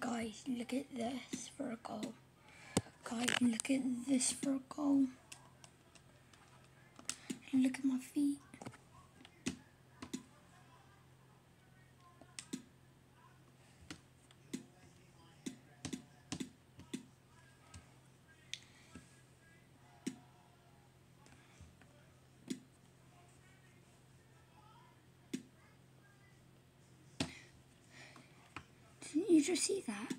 guys, look at this for a goal. Guys, look at this for a goal. Look at my feet. Didn't you just see that?